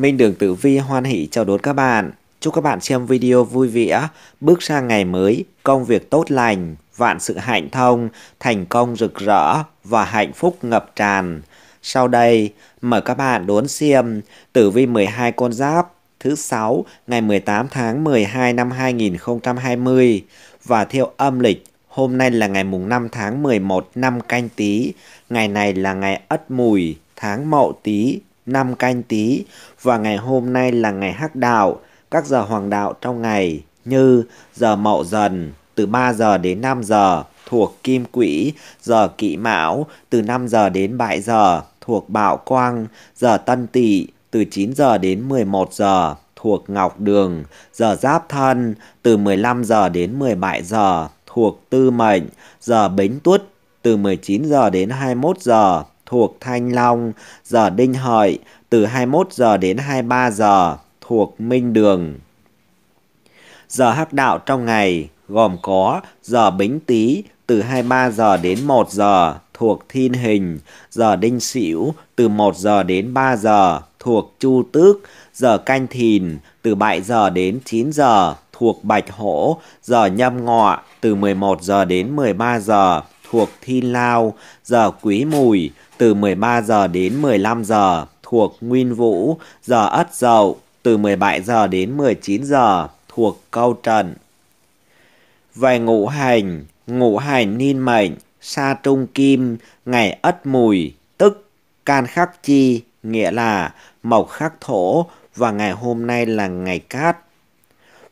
Minh Đường Tử Vi hoan hỷ chào đón các bạn. Chúc các bạn xem video vui vẻ, bước sang ngày mới, công việc tốt lành, vạn sự hạnh thông, thành công rực rỡ và hạnh phúc ngập tràn. Sau đây, mời các bạn đón xem Tử Vi 12 con giáp thứ 6 ngày 18 tháng 12 năm 2020 và theo âm lịch hôm nay là ngày mùng 5 tháng 11 năm canh tí, ngày này là ngày Ất Mùi, tháng Mậu Tý năm canh tí và ngày hôm nay là ngày hắc đạo. Các giờ hoàng đạo trong ngày như giờ mậu dần từ 3 giờ đến 5 giờ thuộc kim quỹ, giờ kỵ mão từ 5 giờ đến 7 giờ thuộc bạo quang, giờ tân tỵ từ 9 giờ đến 11 giờ thuộc ngọc đường, giờ giáp thân từ 15 giờ đến 17 giờ thuộc tư mệnh, giờ bính tuất từ 19 giờ đến 21 giờ thuộc Thanh Long, giờ Đinh Hợi từ 21 giờ đến 23 giờ thuộc Minh Đường. Giờ hắc đạo trong ngày gồm có giờ Bính Tý từ 23 giờ đến 1 giờ thuộc Thiên Hình, giờ Đinh Sửu từ 1 giờ đến 3 giờ thuộc Chu Tước, giờ Canh Thìn từ 7 giờ đến 9 giờ thuộc Bạch Hổ, giờ Nhâm Ngọ từ 11 giờ đến 13 giờ thuộc Thiên Lao, giờ Quý Mùi từ 13 giờ đến 15 giờ. Thuộc Nguyên Vũ, giờ Ất Dậu. Từ 17 giờ đến 19 giờ. Thuộc Câu Trần. Về ngũ hành, ngũ hành niên mệnh, sa trung kim, ngày Ất Mùi, tức can khắc chi, nghĩa là mộc khắc thổ. Và ngày hôm nay là ngày cát.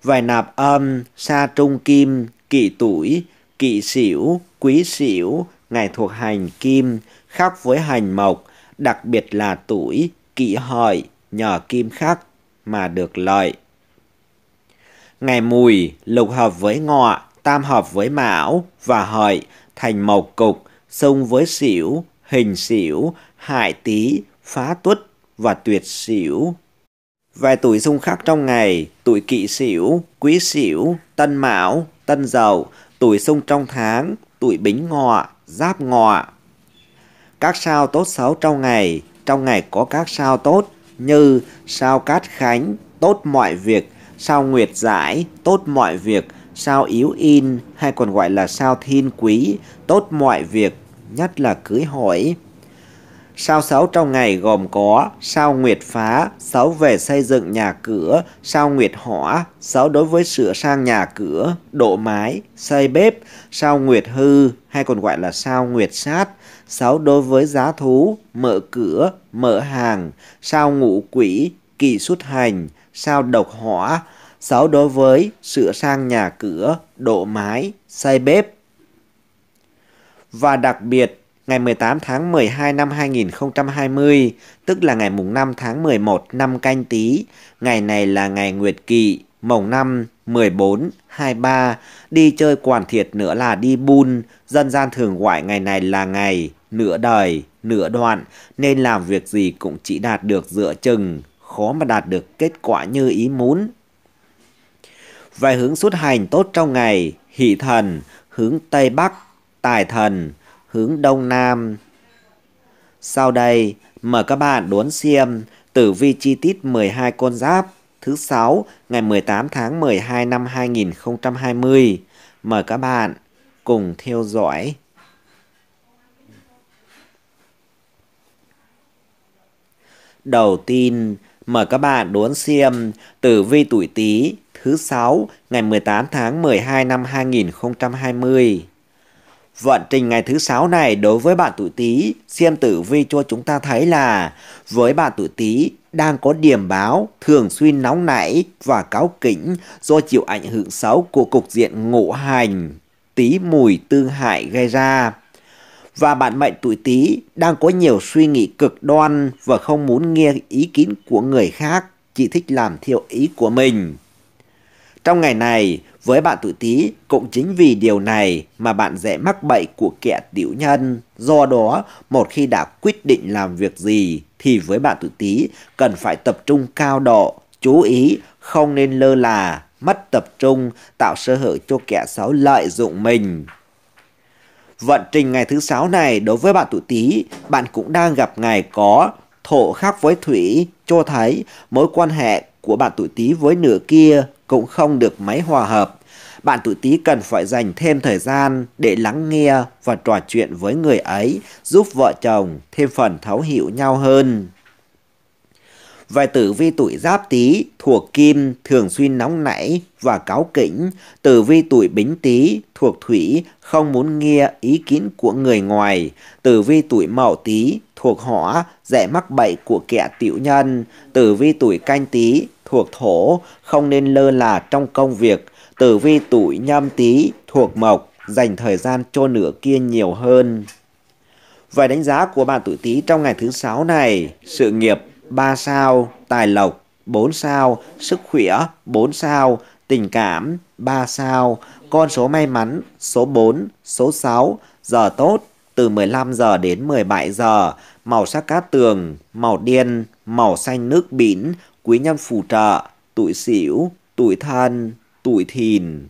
Vài nạp âm, sa trung kim, kỵ tuổi, kỵ sửu, quý sửu, ngày thuộc hành kim, khác với hành mộc, đặc biệt là tuổi, kỵ hợi, nhờ kim khắc mà được lợi. Ngày mùi, lục hợp với ngọ, tam hợp với mão và hợi, thành mộc cục, xung với xỉu, hình xỉu, hại tý, phá tuất và tuyệt xỉu. Vài tuổi xung khắc trong ngày, tuổi kỵ xỉu, quý xỉu, tân mão, tân dậu, tuổi xung trong tháng, tuổi bính ngọ, giáp ngọ. Các sao tốt xấu trong ngày, trong ngày có các sao tốt như sao cát khánh, tốt mọi việc, sao nguyệt giải, tốt mọi việc, sao yếu in hay còn gọi là sao thiên quý, tốt mọi việc, nhất là cưới hỏi. Sao xấu trong ngày gồm có sao nguyệt phá, xấu về xây dựng nhà cửa, sao nguyệt hỏa, xấu đối với sửa sang nhà cửa, độ mái, xây bếp, sao nguyệt hư hay còn gọi là sao nguyệt sát, xấu đối với giá thú, mở cửa, mở hàng, sao ngũ quỷ, kỳ xuất hành, sao độc hỏa, xấu đối với sửa sang nhà cửa, độ mái, xây bếp. Và đặc biệt ngày 18 tháng 12 năm 2020, tức là ngày mùng 5 tháng 11 năm canh tí. Ngày này là ngày Nguyệt Kỵ, mồng 5, 14, 23. Đi chơi quản thiệt nữa là đi bun. Dân gian thường gọi ngày này là ngày nửa đời, nửa đoạn, nên làm việc gì cũng chỉ đạt được dựa chừng, khó mà đạt được kết quả như ý muốn. Về hướng xuất hành tốt trong ngày, hỷ thần, hướng Tây Bắc, tài thần, hướng Đông Nam. Sau đây, mời các bạn đốn xem tử vi chi tiết 12 con giáp thứ 6 ngày 18 tháng 12 năm 2020. Mời các bạn cùng theo dõi. Đầu tiên, mời các bạn đón xem tử vi tuổi Tý thứ 6 ngày 18 tháng 12 năm 2020. Vận trình ngày thứ sáu này đối với bạn tuổi Tý, xem tử vi cho chúng ta thấy là với bạn tuổi Tý đang có điểm báo thường xuyên nóng nảy và cáo kỉnh do chịu ảnh hưởng xấu của cục diện ngũ hành Tý mùi tương hại gây ra. Và bạn mệnh tuổi Tý đang có nhiều suy nghĩ cực đoan và không muốn nghe ý kiến của người khác, chỉ thích làm theo ý của mình. Trong ngày này, với bạn tuổi Tý, cũng chính vì điều này mà bạn dễ mắc bẫy của kẻ tiểu nhân. Do đó, một khi đã quyết định làm việc gì thì với bạn tuổi Tý cần phải tập trung cao độ, chú ý, không nên lơ là, mất tập trung, tạo sơ hở cho kẻ xấu lợi dụng mình. Vận trình ngày thứ sáu này đối với bạn tuổi Tý, bạn cũng đang gặp ngày có thổ khắc với thủy cho thấy mối quan hệ của bạn tuổi Tý với nửa kia cũng không được mấy hòa hợp. Bạn tuổi Tý cần phải dành thêm thời gian để lắng nghe và trò chuyện với người ấy, giúp vợ chồng thêm phần thấu hiểu nhau hơn. Về tử vi tuổi giáp tý thuộc kim thường xuyên nóng nảy và cáu kỉnh. Tử vi tuổi bính tý thuộc thủy không muốn nghe ý kiến của người ngoài. Tử vi tuổi mậu tý thuộc hỏa dễ mắc bậy của kẻ tiểu nhân. Tử vi tuổi canh tý thuộc thổ không nên lơ là trong công việc. Tử vi tuổi nhâm tý thuộc mộc dành thời gian cho nửa kia nhiều hơn. Vài đánh giá của bạn tuổi Tý trong ngày thứ sáu này, sự nghiệp 3 sao, tài lộc 4 sao, sức khỏe 4 sao, tình cảm 3 sao, con số may mắn số 4, số 6, giờ tốt từ 15 giờ đến 17 giờ, màu sắc cát tường, màu đen, màu xanh nước biển, quý nhân phù trợ, tuổi xỉu, tuổi thân, tuổi thìn.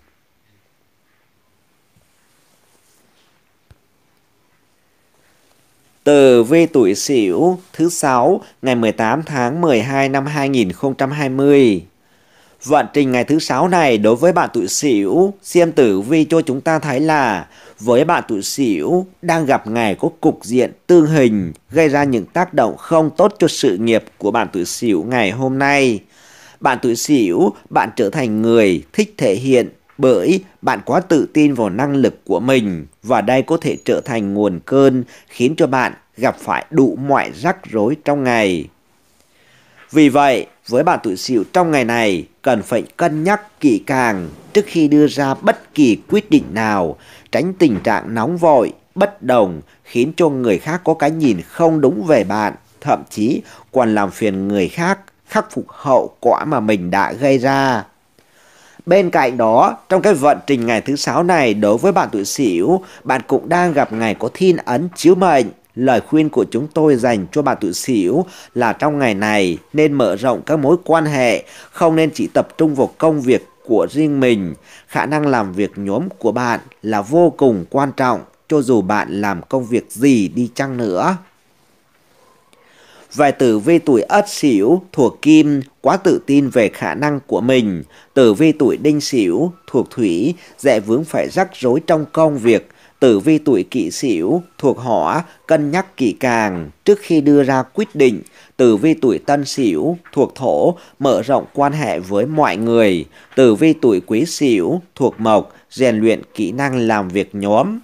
Tử vi tuổi Sửu thứ 6 ngày 18 tháng 12 năm 2020. Vận trình ngày thứ 6 này đối với bạn tuổi Sửu, xem tử vi cho chúng ta thấy là với bạn tuổi Sửu đang gặp ngày có cục diện tương hình gây ra những tác động không tốt cho sự nghiệp của bạn tuổi Sửu ngày hôm nay. Bạn tuổi Sửu, bạn trở thành người thích thể hiện bởi bạn quá tự tin vào năng lực của mình và đây có thể trở thành nguồn cơn khiến cho bạn gặp phải đủ mọi rắc rối trong ngày. Vì vậy, với bạn tuổi Sửu trong ngày này cần phải cân nhắc kỹ càng trước khi đưa ra bất kỳ quyết định nào, tránh tình trạng nóng vội, bất đồng khiến cho người khác có cái nhìn không đúng về bạn, thậm chí còn làm phiền người khác khắc phục hậu quả mà mình đã gây ra. Bên cạnh đó, trong cái vận trình ngày thứ sáu này đối với bạn tuổi Sửu, bạn cũng đang gặp ngày có thiên ấn chiếu mệnh. Lời khuyên của chúng tôi dành cho bạn tuổi Sửu là trong ngày này nên mở rộng các mối quan hệ, không nên chỉ tập trung vào công việc của riêng mình. Khả năng làm việc nhóm của bạn là vô cùng quan trọng cho dù bạn làm công việc gì đi chăng nữa. Vài tử vi tuổi ất sửu thuộc kim quá tự tin về khả năng của mình. Tử vi tuổi đinh sửu thuộc thủy dễ vướng phải rắc rối trong công việc. Tử vi tuổi kỷ sửu thuộc hỏa cân nhắc kỹ càng trước khi đưa ra quyết định. Tử vi tuổi tân sửu thuộc thổ mở rộng quan hệ với mọi người. Tử vi tuổi quý sửu thuộc mộc rèn luyện kỹ năng làm việc nhóm.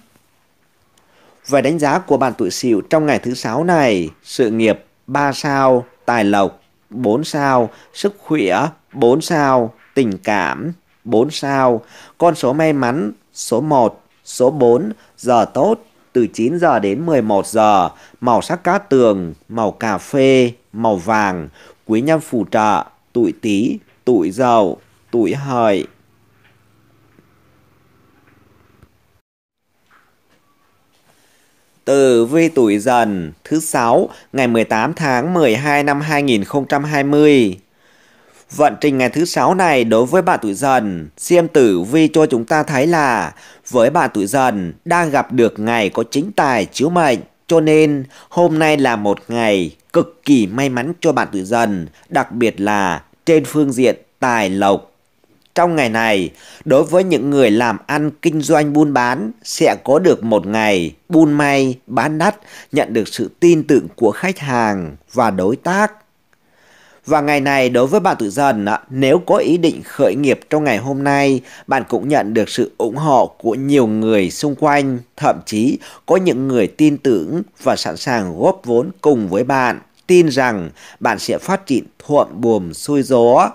Về đánh giá của bạn tuổi sửu trong ngày thứ sáu này, sự nghiệp 3 sao, tài lộc 4 sao, sức khỏe 4 sao, tình cảm 4 sao, con số may mắn số 1, số 4, giờ tốt từ 9 giờ đến 11 giờ, màu sắc cát tường, màu cà phê, màu vàng, quý nhân phù trợ, tuổi Tý, tuổi dậu, tuổi hợi. Tử vi tuổi dần thứ 6 ngày 18 tháng 12 năm 2020. Vận trình ngày thứ 6 này đối với bạn tuổi dần, xem tử vi cho chúng ta thấy là với bạn tuổi dần đang gặp được ngày có chính tài chiếu mệnh, cho nên hôm nay là một ngày cực kỳ may mắn cho bạn tuổi dần, đặc biệt là trên phương diện tài lộc trong ngày này, đối với những người làm ăn kinh doanh buôn bán sẽ có được một ngày buôn may, bán đắt, nhận được sự tin tưởng của khách hàng và đối tác. Và ngày này đối với bạn tuổi dần, nếu có ý định khởi nghiệp trong ngày hôm nay, bạn cũng nhận được sự ủng hộ của nhiều người xung quanh, thậm chí có những người tin tưởng và sẵn sàng góp vốn cùng với bạn, tin rằng bạn sẽ phát triển thuận buồm xuôi gió.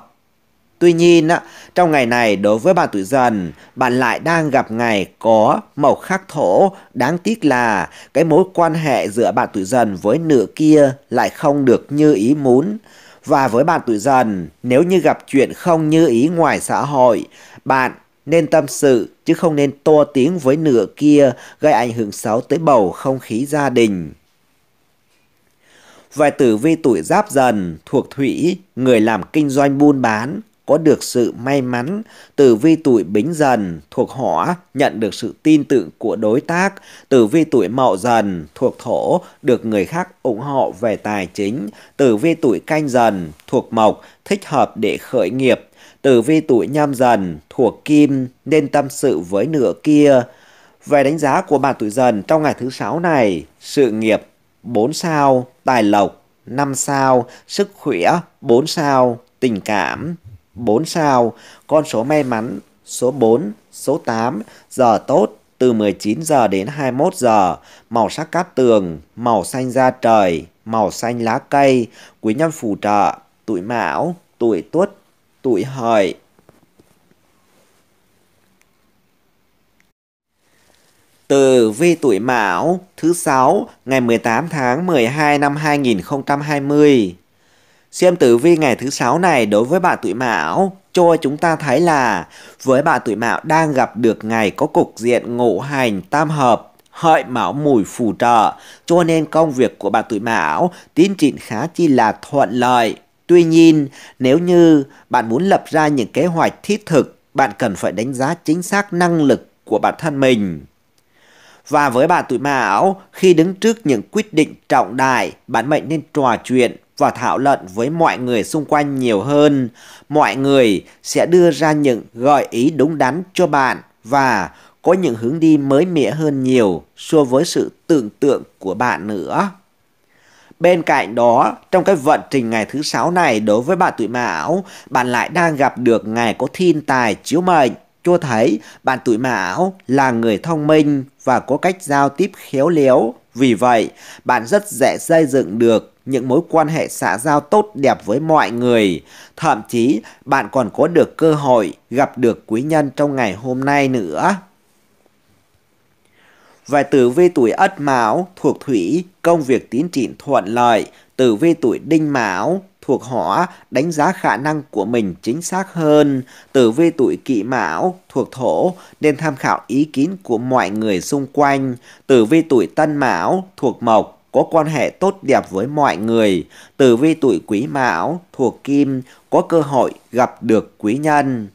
Tuy nhiên, trong ngày này đối với bạn tuổi dần, bạn lại đang gặp ngày có màu khắc thổ. Đáng tiếc là cái mối quan hệ giữa bạn tuổi dần với nửa kia lại không được như ý muốn. Và với bạn tuổi dần, nếu như gặp chuyện không như ý ngoài xã hội, bạn nên tâm sự chứ không nên to tiếng với nửa kia gây ảnh hưởng xấu tới bầu không khí gia đình. về tử vi tuổi giáp dần thuộc thủy, người làm kinh doanh buôn bán, có được sự may mắn. Tử vi tuổi Bính Dần thuộc Hỏa nhận được sự tin tưởng của đối tác. Tử vi tuổi Mậu Dần thuộc Thổ được người khác ủng hộ về tài chính. Tử vi tuổi Canh Dần thuộc Mộc thích hợp để khởi nghiệp. Tử vi tuổi Nhâm Dần thuộc Kim nên tâm sự với nửa kia. Về đánh giá của bạn tuổi Dần trong ngày thứ sáu này, sự nghiệp 4 sao, tài lộc 5 sao, sức khỏe 4 sao, tình cảm 4 sao, con số may mắn số 4, số 8, giờ tốt từ 19 giờ đến 21 giờ, màu sắc cát tường, màu xanh da trời, màu xanh lá cây, quý nhân phù trợ, tuổi mão, tuổi tuất, tuổi hợi. Từ vi tuổi Mão thứ 6 ngày 18 tháng 12 năm 2020. Xem tử vi ngày thứ sáu này đối với bạn tuổi Mão cho chúng ta thấy là với bạn tuổi Mão đang gặp được ngày có cục diện ngũ hành tam hợp hợi mão mùi phù trợ cho nên công việc của bạn tuổi Mão tiến triển khá chi là thuận lợi. Tuy nhiên, nếu như bạn muốn lập ra những kế hoạch thiết thực, bạn cần phải đánh giá chính xác năng lực của bản thân mình. Và với bạn tuổi Mão, khi đứng trước những quyết định trọng đại, bạn mệnh nên trò chuyện và thảo luận với mọi người xung quanh nhiều hơn. Mọi người sẽ đưa ra những gợi ý đúng đắn cho bạn và có những hướng đi mới mẻ hơn nhiều so với sự tưởng tượng của bạn nữa. Bên cạnh đó, trong cái vận trình ngày thứ sáu này đối với bạn tuổi Mão, bạn lại đang gặp được ngày có thiên tài chiếu mệnh cho thấy bạn tuổi Mão là người thông minh và có cách giao tiếp khéo léo. Vì vậy, bạn rất dễ xây dựng được những mối quan hệ xã giao tốt đẹp với mọi người. Thậm chí, bạn còn có được cơ hội gặp được quý nhân trong ngày hôm nay nữa. Về tử vi tuổi Ất Mão thuộc Thủy, công việc tiến triển thuận lợi. Tử vi tuổi Đinh Mão thuộc hỏa đánh giá khả năng của mình chính xác hơn. Tử vi tuổi Kỵ mão thuộc thổ nên tham khảo ý kiến của mọi người xung quanh. Tử vi tuổi tân mão thuộc mộc có quan hệ tốt đẹp với mọi người. Tử vi tuổi quý mão thuộc kim có cơ hội gặp được quý nhân.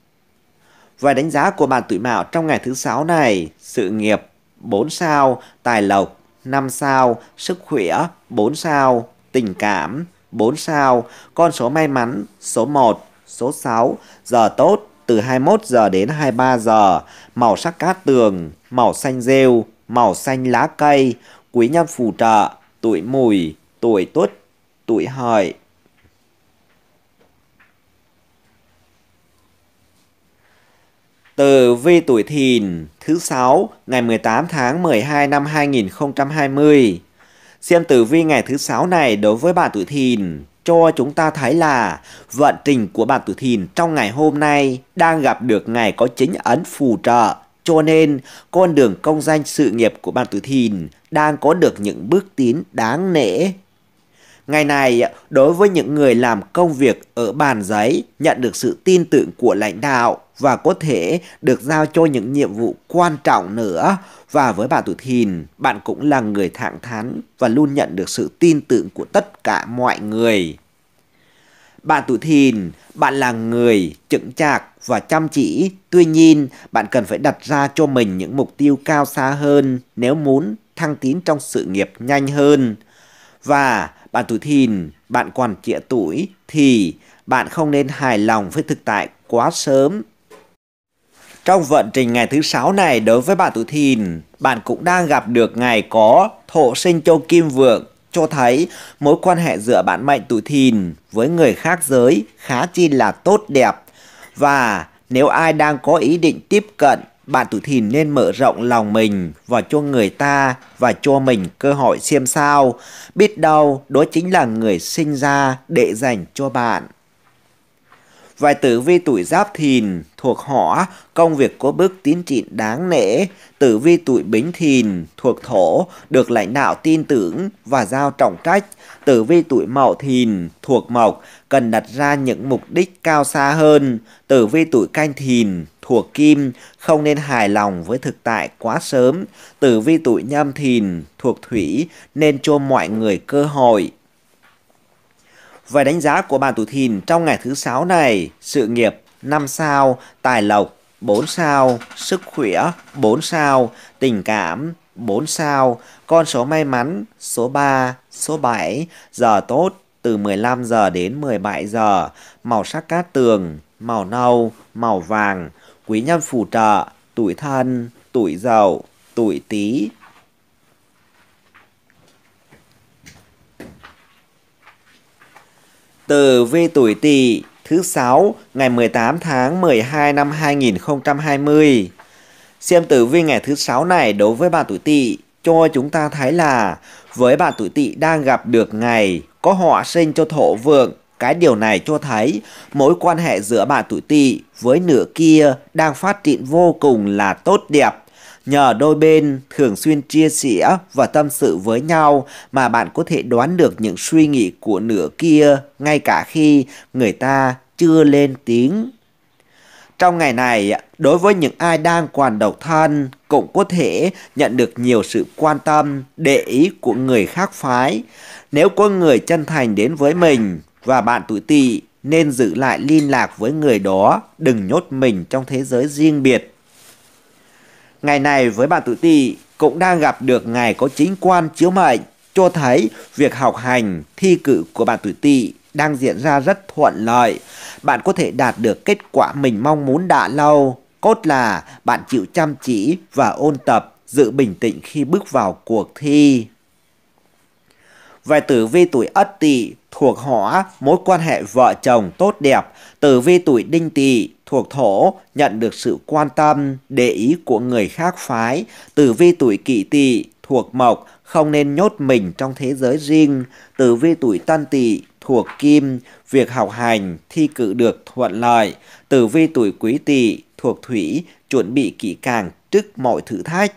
Và đánh giá của bạn tuổi mão trong ngày thứ sáu này, sự nghiệp 4 sao, tài lộc 5 sao, sức khỏe 4 sao, tình cảm 4 sao, con số may mắn số 1, số 6, giờ tốt từ 21 giờ đến 23 giờ, màu sắc cát tường, màu xanh rêu, màu xanh lá cây, quý nhân phù trợ, tuổi mùi, tuổi tuất, tuổi hợi. Từ vi tuổi thìn thứ 6 ngày 18 tháng 12 năm 2020 Xem tử vi ngày thứ sáu này đối với bạn tuổi thìn cho chúng ta thấy là vận trình của bạn tuổi thìn trong ngày hôm nay đang gặp được ngày có chính ấn phù trợ. Cho nên con đường công danh sự nghiệp của bạn tuổi thìn đang có được những bước tiến đáng nể. Ngày này, đối với những người làm công việc ở bàn giấy, nhận được sự tin tưởng của lãnh đạo và có thể được giao cho những nhiệm vụ quan trọng nữa. Và với bạn tuổi thìn, bạn cũng là người thẳng thắn và luôn nhận được sự tin tưởng của tất cả mọi người. Bạn tuổi thìn, bạn là người chững chạc và chăm chỉ. Tuy nhiên, bạn cần phải đặt ra cho mình những mục tiêu cao xa hơn nếu muốn thăng tiến trong sự nghiệp nhanh hơn. Và bạn tuổi thìn, bạn còn trẻ tuổi thì bạn không nên hài lòng với thực tại quá sớm trong vận trình ngày thứ sáu này đối với bạn tuổi thìn, bạn cũng đang gặp được ngày có thổ sinh châu kim vượng cho thấy mối quan hệ giữa bạn mệnh tuổi thìn với người khác giới khá chi là tốt đẹp. Và nếu ai đang có ý định tiếp cận, bạn tuổi thìn nên mở rộng lòng mình và cho người ta và cho mình cơ hội xem sao. Biết đâu đó chính là người sinh ra để dành cho bạn. Vài tử vi tuổi giáp thìn thuộc hỏa, công việc có bước tiến triển đáng nể. Tử vi tuổi bính thìn thuộc thổ, được lãnh đạo tin tưởng và giao trọng trách. Tử vi tuổi mậu thìn thuộc mộc, cần đặt ra những mục đích cao xa hơn. Tử vi tuổi canh thìn thuộc kim, không nên hài lòng với thực tại quá sớm. Tử vi tuổi nhâm thìn thuộc thủy, nên cho mọi người cơ hội Về đánh giá của bạn tuổi thìn trong ngày thứ sáu này, sự nghiệp 5 sao, tài lộc 4 sao, sức khỏe 4 sao, tình cảm 4 sao, con số may mắn số 3, số 7, giờ tốt từ 15 giờ đến 17 giờ, màu sắc cát tường, màu nâu, màu vàng, quý nhân phù trợ, tuổi thân, tuổi dậu, tuổi tý. Tử vi tuổi tỵ thứ sáu, ngày 18 tháng 12 năm 2020. Xem tử vi ngày thứ sáu này đối với bạn tuổi tỵ, cho chúng ta thấy là với bạn tuổi tỵ đang gặp được ngày có họa sinh cho thổ vượng. Cái điều này cho thấy mối quan hệ giữa bạn tuổi tỵ với nửa kia đang phát triển vô cùng là tốt đẹp. Nhờ đôi bên thường xuyên chia sẻ và tâm sự với nhau mà bạn có thể đoán được những suy nghĩ của nửa kia ngay cả khi người ta chưa lên tiếng. Trong ngày này, đối với những ai đang còn độc thân, cũng có thể nhận được nhiều sự quan tâm, để ý của người khác phái. Nếu có người chân thành đến với mình và bạn tuổi tỵ nên giữ lại liên lạc với người đó, đừng nhốt mình trong thế giới riêng biệt. Ngày này với bạn tuổi tỵ cũng đang gặp được ngày có chính quan chiếu mệnh, cho thấy việc học hành, thi cử của bạn tuổi tỵ đang diễn ra rất thuận lợi. Bạn có thể đạt được kết quả mình mong muốn đã lâu. Cốt là bạn chịu chăm chỉ và ôn tập, giữ bình tĩnh khi bước vào cuộc thi. Về tử vi tuổi Ất Tỵ thuộc hỏa, mối quan hệ vợ chồng tốt đẹp. Tử vi tuổi Đinh Tỵ thuộc thổ, nhận được sự quan tâm, để ý của người khác phái. Tử vi tuổi Kỷ Tỵ thuộc mộc, không nên nhốt mình trong thế giới riêng. Tử vi tuổi Tân Tỵ thuộc kim, việc học hành, thi cử được thuận lợi. Tử vi tuổi quý tỵ thuộc thủy, chuẩn bị kỹ càng trước mọi thử thách.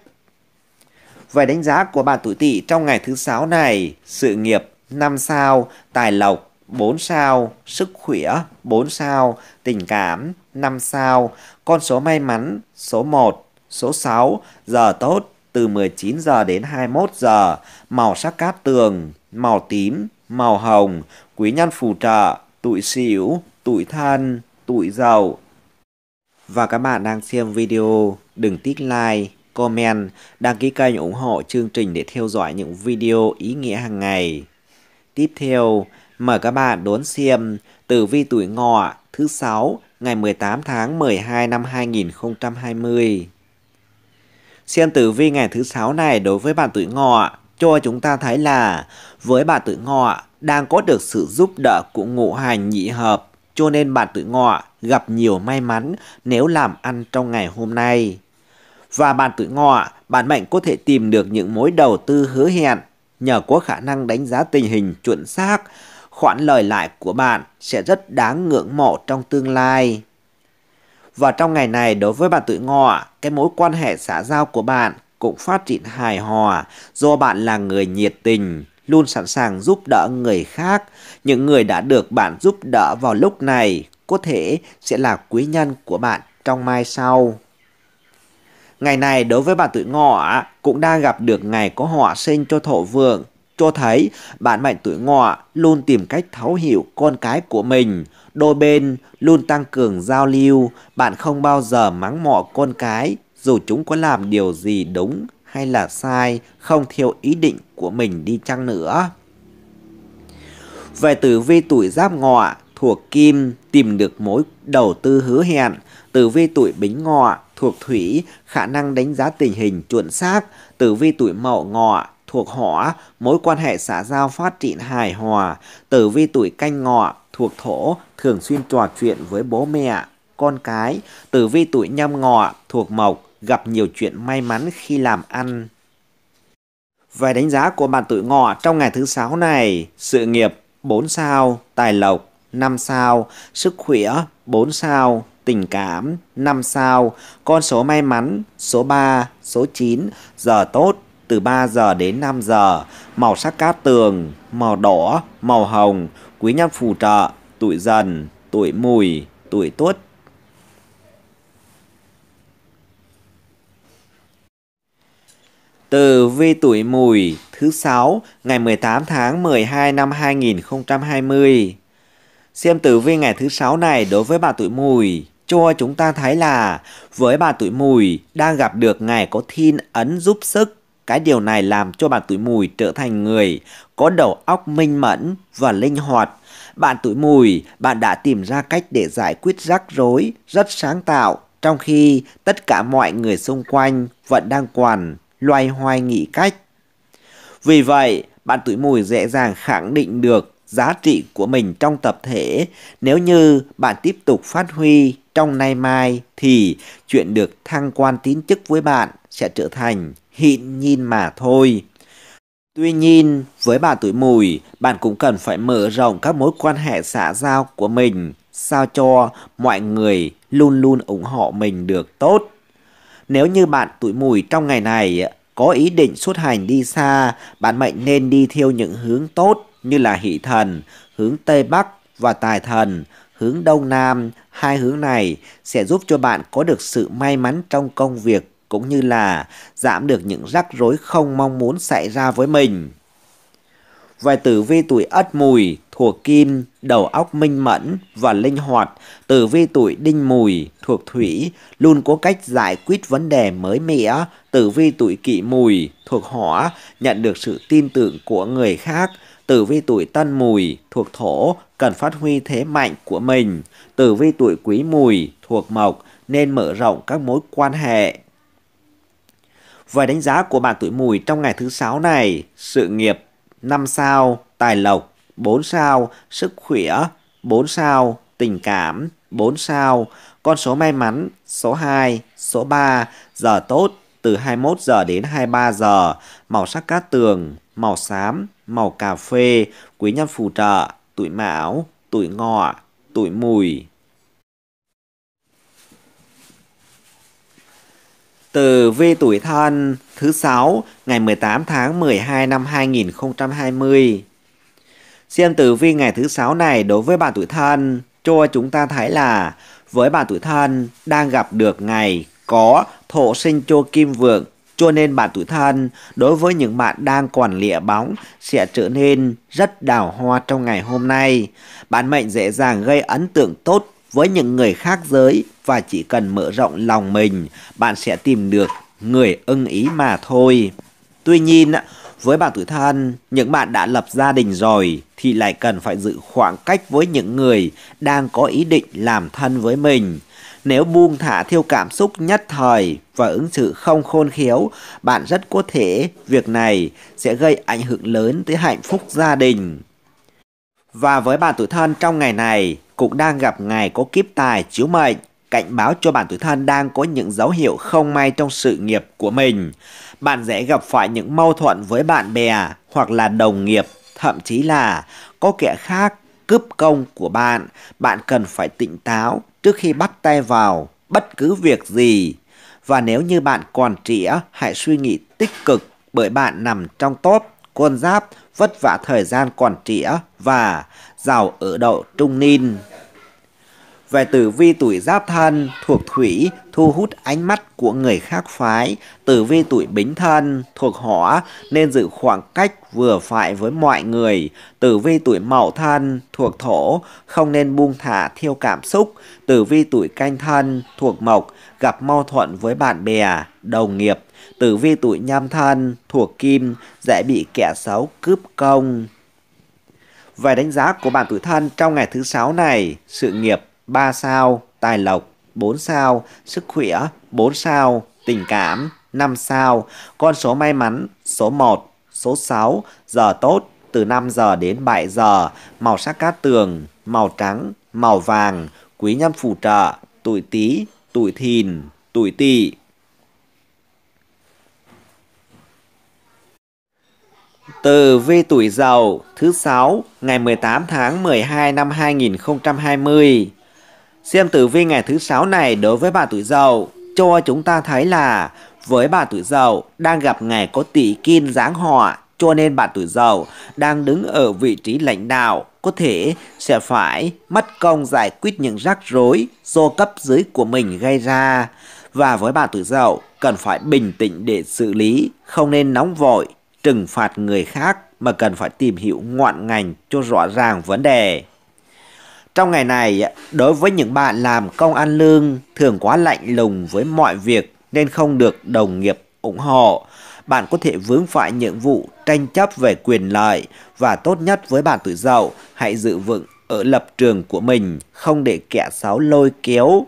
Về đánh giá của bạn tuổi tỵ trong ngày thứ sáu này, sự nghiệp 5 sao, tài lộc 4 sao, sức khỏe 4 sao, tình cảm 5 sao, con số may mắn số 1, số 6, giờ tốt từ 19 giờ đến 21 giờ, màu sắc cát tường, màu tím, màu hồng, quý nhân phù trợ, tuổi sửu, tuổi thân, tuổi dậu. Và các bạn đang xem video, đừng tích like, comment, đăng ký kênh ủng hộ chương trình để theo dõi những video ý nghĩa hàng ngày. Tiếp theo, mời các bạn đón xem tử vi tuổi ngọ thứ 6 ngày 18 tháng 12 năm 2020. Xem tử vi ngày thứ 6 này đối với bạn tuổi ngọ cho chúng ta thấy là với bạn tuổi ngọ đang có được sự giúp đỡ của ngũ hành nhị hợp cho nên bạn tuổi ngọ gặp nhiều may mắn nếu làm ăn trong ngày hôm nay. Và bạn tuổi ngọ, bạn mệnh có thể tìm được những mối đầu tư hứa hẹn nhờ có khả năng đánh giá tình hình chuẩn xác, khoản lời lại của bạn sẽ rất đáng ngưỡng mộ trong tương lai. Và trong ngày này đối với bạn tuổi ngọ, cái mối quan hệ xã giao của bạn cũng phát triển hài hòa do bạn là người nhiệt tình, luôn sẵn sàng giúp đỡ người khác. Những người đã được bạn giúp đỡ vào lúc này có thể sẽ là quý nhân của bạn trong mai sau. Ngày này đối với bạn tuổi ngọ cũng đang gặp được ngày có họa sinh cho thổ vượng, cho thấy bạn mệnh tuổi ngọ luôn tìm cách thấu hiểu con cái của mình. Đôi bên luôn tăng cường giao lưu, bạn không bao giờ mắng mỏ con cái dù chúng có làm điều gì đúng hay là sai, không theo ý định của mình đi chăng nữa. Về tử vi tuổi giáp ngọ thuộc kim tìm được mối đầu tư hứa hẹn, tử vi tuổi bính ngọ thuộc thủy khả năng đánh giá tình hình chuẩn xác, tử vi tuổi mậu ngọ thuộc hỏa mối quan hệ xã giao phát triển hài hòa, tử vi tuổi canh ngọ thuộc thổ thường xuyên trò chuyện với bố mẹ, con cái, tử vi tuổi nhâm ngọ thuộc mộc gặp nhiều chuyện may mắn khi làm ăn. Về đánh giá của bạn tuổi ngọ trong ngày thứ sáu này, sự nghiệp 4 sao, tài lộc 5 sao, sức khỏe 4 sao, tình cảm 5 sao, con số may mắn số 3, số 9, giờ tốt từ 3 giờ đến 5 giờ, màu sắc cát tường, màu đỏ, màu hồng, quý nhân phù trợ, tuổi dần, tuổi mùi, tuổi tuất, Từ vi tuổi mùi thứ 6 ngày 18 tháng 12 năm 2020. Xem tử vi ngày thứ 6 này đối với bà tuổi mùi cho chúng ta thấy là với bà tuổi mùi đang gặp được ngài có thiên ấn giúp sức. Cái điều này làm cho bà tuổi mùi trở thành người có đầu óc minh mẫn và linh hoạt. Bạn tuổi mùi, bạn đã tìm ra cách để giải quyết rắc rối, rất sáng tạo, trong khi tất cả mọi người xung quanh vẫn đang quản loay hoay nghĩ cách. Vì vậy, bạn tuổi mùi dễ dàng khẳng định được giá trị của mình trong tập thể. Nếu như bạn tiếp tục phát huy trong nay mai thì chuyện được thăng quan tín chức với bạn sẽ trở thành hiện nhiên mà thôi. Tuy nhiên, với bà tuổi mùi, bạn cũng cần phải mở rộng các mối quan hệ xã giao của mình sao cho mọi người luôn luôn ủng hộ mình được tốt. Nếu như bạn tuổi mùi trong ngày này có ý định xuất hành đi xa, bạn mệnh nên đi theo những hướng tốt như là hỷ thần, hướng Tây Bắc và tài thần, hướng Đông Nam. Hai hướng này sẽ giúp cho bạn có được sự may mắn trong công việc cũng như là giảm được những rắc rối không mong muốn xảy ra với mình. Về tử vi tuổi ất mùi thuộc kim, đầu óc minh mẫn và linh hoạt. Tử vi tuổi đinh mùi thuộc thủy, luôn có cách giải quyết vấn đề mới mẻ. Tử vi tuổi kỷ mùi thuộc hỏa, nhận được sự tin tưởng của người khác. Tử vi tuổi tân mùi thuộc thổ, cần phát huy thế mạnh của mình. Tử vi tuổi quý mùi thuộc mộc, nên mở rộng các mối quan hệ. Về đánh giá của bạn tuổi mùi trong ngày thứ sáu này, sự nghiệp 5 sao, tài lộc 4 sao, sức khỏe 4 sao, tình cảm 4 sao, con số may mắn số 2, số 3, giờ tốt từ 21 giờ đến 23 giờ, màu sắc cát tường, màu xám, màu cà phê, quý nhân phù trợ, tuổi mão, tuổi ngọ, tuổi mùi. Từ vi tuổi thân thứ 6 ngày 18 tháng 12 năm 2020. Xem tử vi ngày thứ 6 này đối với bạn tuổi thân cho chúng ta thấy là với bạn tuổi thân đang gặp được ngày có thổ sinh cho kim vượng cho nên bạn tuổi thân đối với những bạn đang còn lịa bóng sẽ trở nên rất đào hoa trong ngày hôm nay. Bạn mệnh dễ dàng gây ấn tượng tốt với những người khác giới và chỉ cần mở rộng lòng mình, bạn sẽ tìm được người ưng ý mà thôi. Tuy nhiên, với bạn tuổi thân, những bạn đã lập gia đình rồi thì lại cần phải giữ khoảng cách với những người đang có ý định làm thân với mình. Nếu buông thả theo cảm xúc nhất thời và ứng xử không khôn khéo, bạn rất có thể việc này sẽ gây ảnh hưởng lớn tới hạnh phúc gia đình. Và với bạn tuổi thân trong ngày này cũng đang gặp ngày có kiếp tài chiếu mệnh, cảnh báo cho bạn tuổi thân đang có những dấu hiệu không may trong sự nghiệp của mình. Bạn dễ gặp phải những mâu thuẫn với bạn bè hoặc là đồng nghiệp, thậm chí là có kẻ khác cướp công của bạn. Bạn cần phải tỉnh táo trước khi bắt tay vào bất cứ việc gì. Và nếu như bạn còn trẻ, hãy suy nghĩ tích cực bởi bạn nằm trong top con giáp vất vả thời gian còn trẻ và giàu ở độ trung niên. Về tử vi tuổi giáp thân thuộc thủy thu hút ánh mắt của người khác phái. Tử vi tuổi bính thân thuộc hỏa nên giữ khoảng cách vừa phải với mọi người. Tử vi tuổi mậu thân thuộc thổ không nên buông thả thiêu cảm xúc. Tử vi tuổi canh thân thuộc mộc gặp mâu thuẫn với bạn bè, đồng nghiệp. Tử vi tuổi nhâm thân thuộc kim dễ bị kẻ xấu cướp công. Về đánh giá của bạn tuổi thân trong ngày thứ sáu này, sự nghiệp 3 sao, tài lộc 4 sao, sức khỏe 4 sao, tình cảm 5 sao, con số may mắn số 1, số 6, giờ tốt từ 5 giờ đến 7 giờ, màu sắc cát tường, màu trắng, màu vàng, quý nhân phù trợ, tuổi tý, tuổi thìn, tuổi tỵ. Từ vi tuổi Dậu thứ 6 ngày 18 tháng 12 năm 2020. Xem tử vi ngày thứ 6 này đối với bà tuổi Dậu cho chúng ta thấy là với bà tuổi Dậu đang gặp ngày có tỷ kim giáng họa cho nên bà tuổi Dậu đang đứng ở vị trí lãnh đạo có thể sẽ phải mất công giải quyết những rắc rối do cấp dưới của mình gây ra. Và với bà tuổi Dậu cần phải bình tĩnh để xử lý, không nên nóng vội, trừng phạt người khác mà cần phải tìm hiểu ngoạn ngành cho rõ ràng vấn đề. Trong ngày này, đối với những bạn làm công ăn lương thường quá lạnh lùng với mọi việc nên không được đồng nghiệp ủng hộ. Bạn có thể vướng phải những vụ tranh chấp về quyền lợi và tốt nhất với bạn tuổi dậu, hãy giữ vững ở lập trường của mình, không để kẻ xấu lôi kéo.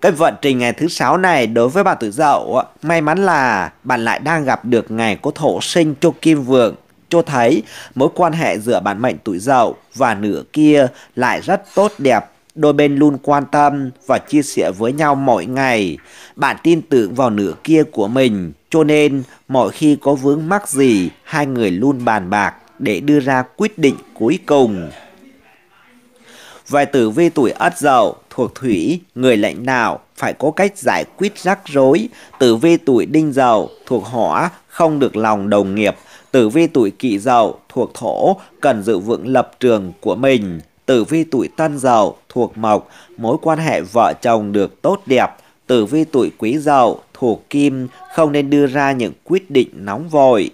Cái vận trình ngày thứ sáu này đối với bạn tuổi dậu, may mắn là bạn lại đang gặp được ngày có thổ sinh cho kim vượng cho thấy mối quan hệ giữa bản mệnh tuổi dậu và nửa kia lại rất tốt đẹp. Đôi bên luôn quan tâm và chia sẻ với nhau mỗi ngày. Bạn tin tưởng vào nửa kia của mình, cho nên mỗi khi có vướng mắc gì, hai người luôn bàn bạc để đưa ra quyết định cuối cùng. Về tử vi tuổi ất dậu thuộc thủy, người lãnh đạo phải có cách giải quyết rắc rối. Tử vi tuổi đinh dậu thuộc hỏa, không được lòng đồng nghiệp, Tử vi tuổi kỷ dậu thuộc thổ cần giữ vững lập trường của mình. Tử vi tuổi tân dậu thuộc mộc mối quan hệ vợ chồng được tốt đẹp. Tử vi tuổi quý dậu thuộc kim không nên đưa ra những quyết định nóng vội.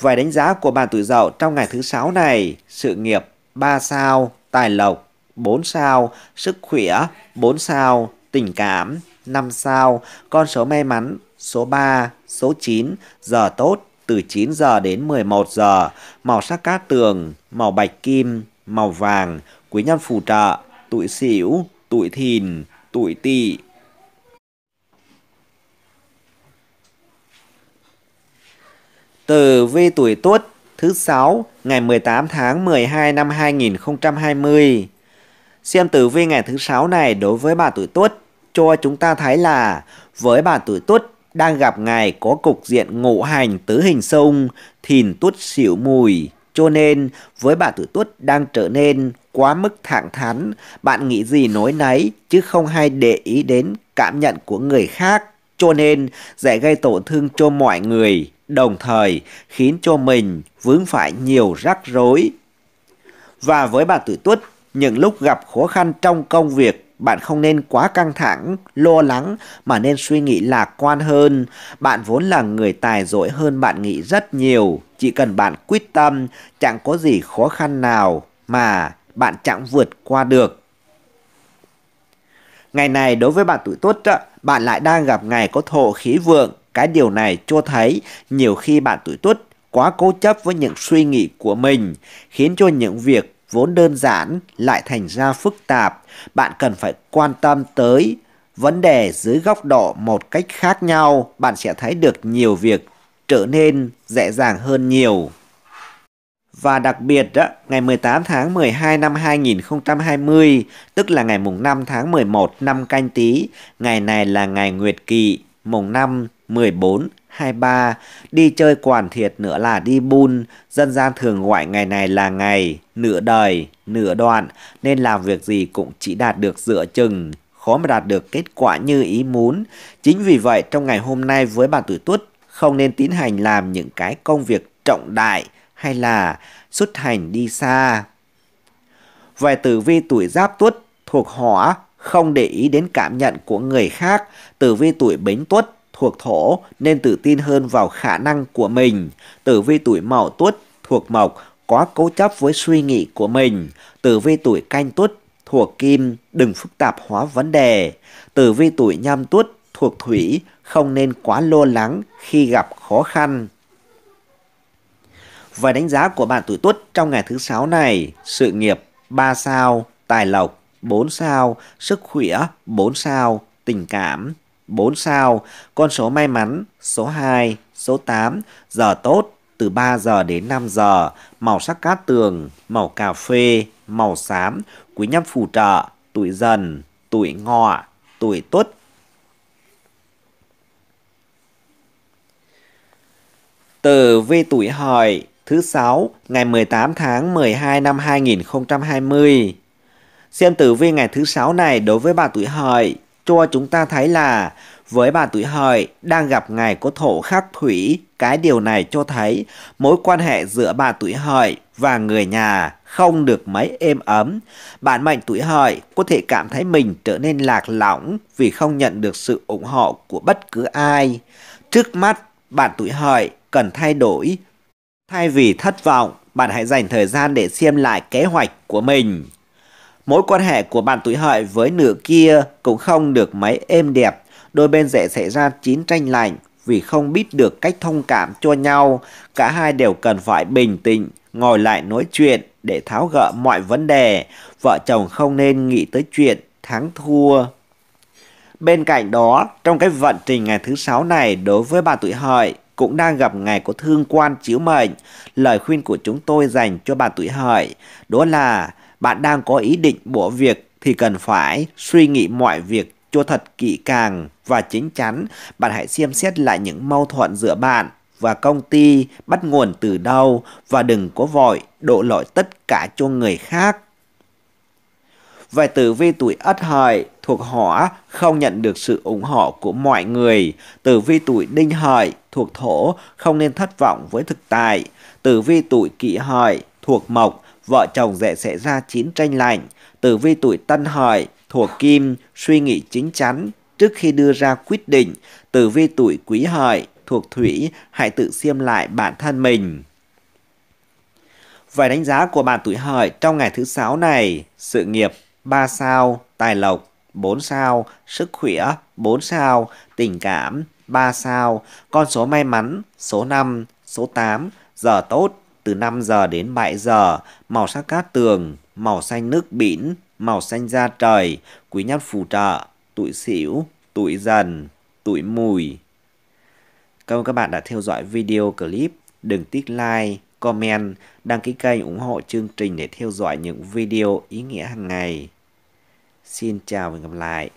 Vài đánh giá của bạn tuổi dậu trong ngày thứ sáu này, sự nghiệp 3 sao, tài lộc 4 sao, sức khỏe 4 sao, tình cảm 5 sao, con số may mắn số 3, số 9, giờ tốt từ 9 giờ đến 11 giờ, màu sắc cát tường, màu bạch kim, màu vàng, quý nhân phù trợ, tuổi sửu, tuổi thìn, tuổi tỵ. Từ vi tuổi tuất thứ 6 ngày 18 tháng 12 năm 2020. Xem tử vi ngày thứ 6 này đối với bà tuổi tuất cho chúng ta thấy là với bà tuổi tuất đang gặp ngài có cục diện ngộ hành tứ hình sông, thìn tuất xỉu mùi. Cho nên, với bạn tuổi tuất đang trở nên quá mức thẳng thắn, bạn nghĩ gì nói nấy, chứ không hay để ý đến cảm nhận của người khác. Cho nên, dễ gây tổn thương cho mọi người, đồng thời khiến cho mình vướng phải nhiều rắc rối. Và với bạn tuổi tuất, những lúc gặp khó khăn trong công việc bạn không nên quá căng thẳng, lo lắng mà nên suy nghĩ lạc quan hơn. Bạn vốn là người tài giỏi hơn bạn nghĩ rất nhiều. Chỉ cần bạn quyết tâm, chẳng có gì khó khăn nào mà bạn chẳng vượt qua được. Ngày này đối với bạn tuổi tuất, bạn lại đang gặp ngày có thổ khí vượng. Cái điều này cho thấy nhiều khi bạn tuổi tuất quá cố chấp với những suy nghĩ của mình, khiến cho những việc vốn đơn giản lại thành ra phức tạp, bạn cần phải quan tâm tới vấn đề dưới góc độ một cách khác nhau, bạn sẽ thấy được nhiều việc trở nên dễ dàng hơn nhiều. Và đặc biệt đó, ngày 18 tháng 12 năm 2020, tức là ngày mùng 5 tháng 11 năm canh tí, ngày này là ngày Nguyệt Kỵ, mùng 5, 14 23. Đi chơi quản thiệt nữa là đi bun. Dân gian thường gọi ngày này là ngày nửa đời, nửa đoạn. Nên làm việc gì cũng chỉ đạt được dựa chừng. Khó mà đạt được kết quả như ý muốn. Chính vì vậy trong ngày hôm nay với bạn tuổi tuất không nên tiến hành làm những cái công việc trọng đại hay là xuất hành đi xa. Về tử vi tuổi giáp tuất thuộc hỏa không để ý đến cảm nhận của người khác. Tử vi tuổi bính tuất thuộc thổ nên tự tin hơn vào khả năng của mình. Tử vi tuổi mậu tuất thuộc mộc có cố chấp với suy nghĩ của mình. Tử vi tuổi canh tuất thuộc kim đừng phức tạp hóa vấn đề. Tử vi tuổi nhâm tuất thuộc thủy không nên quá lo lắng khi gặp khó khăn. Và đánh giá của bạn tuổi tuất trong ngày thứ sáu này, sự nghiệp 3 sao, tài lộc 4 sao, sức khỏe 4 sao, tình cảm 4 sao, con số may mắn số 2, số 8, giờ tốt từ 3 giờ đến 5 giờ, màu sắc cát tường, màu cà phê, màu xám, quý nhân phù trợ, tuổi dần, tuổi ngọ, tuổi tuất. Tử vi tuổi hợi thứ 6 ngày 18 tháng 12 năm 2020. Xem tử vi ngày thứ 6 này đối với bà tuổi hợi cho chúng ta thấy là với bà tuổi hợi đang gặp ngày có thổ khắc thủy, cái điều này cho thấy mối quan hệ giữa bà tuổi hợi và người nhà không được mấy êm ấm. Bạn mệnh tuổi hợi có thể cảm thấy mình trở nên lạc lõng vì không nhận được sự ủng hộ của bất cứ ai. Trước mắt, bạn tuổi hợi cần thay đổi. Thay vì thất vọng, bạn hãy dành thời gian để xem lại kế hoạch của mình. Mối quan hệ của bạn tuổi hợi với nửa kia cũng không được mấy êm đẹp, đôi bên dễ xảy ra chiến tranh lạnh vì không biết được cách thông cảm cho nhau, cả hai đều cần phải bình tĩnh, ngồi lại nói chuyện để tháo gỡ mọi vấn đề. Vợ chồng không nên nghĩ tới chuyện thắng thua. Bên cạnh đó, trong cái vận trình ngày thứ sáu này đối với bà tuổi hợi cũng đang gặp ngày của thương quan chiếu mệnh. Lời khuyên của chúng tôi dành cho bà tuổi hợi đó là bạn đang có ý định bỏ việc thì cần phải suy nghĩ mọi việc cho thật kỹ càng và chính chắn. Bạn hãy xem xét lại những mâu thuẫn giữa bạn và công ty bắt nguồn từ đâu và đừng có vội đổ lỗi tất cả cho người khác. Về tử vi tuổi ất hợi thuộc hỏa không nhận được sự ủng hộ của mọi người. Tử vi tuổi đinh hợi thuộc thổ không nên thất vọng với thực tại. Tử vi tuổi kỷ hợi thuộc mộc vợ chồng dễ xảy ra chiến tranh lạnh. Tử vi tuổi tân hợi thuộc kim suy nghĩ chính chắn trước khi đưa ra quyết định. Tử vi tuổi quý hợi thuộc thủy hãy tự xem lại bản thân mình. Vài đánh giá của bạn tuổi hợi trong ngày thứ sáu này, sự nghiệp 3 sao, tài lộc 4 sao, sức khỏe 4 sao, tình cảm 3 sao, con số may mắn số 5, số 8, giờ tốt từ 5 giờ đến 7 giờ, màu sắc cát tường, màu xanh nước biển, màu xanh da trời, quý nhân phù trợ, tuổi xỉu, tuổi dần, tuổi mùi. Cảm ơn các bạn đã theo dõi video clip. Đừng tích like, comment, đăng ký kênh ủng hộ chương trình để theo dõi những video ý nghĩa hàng ngày. Xin chào và hẹn gặp lại.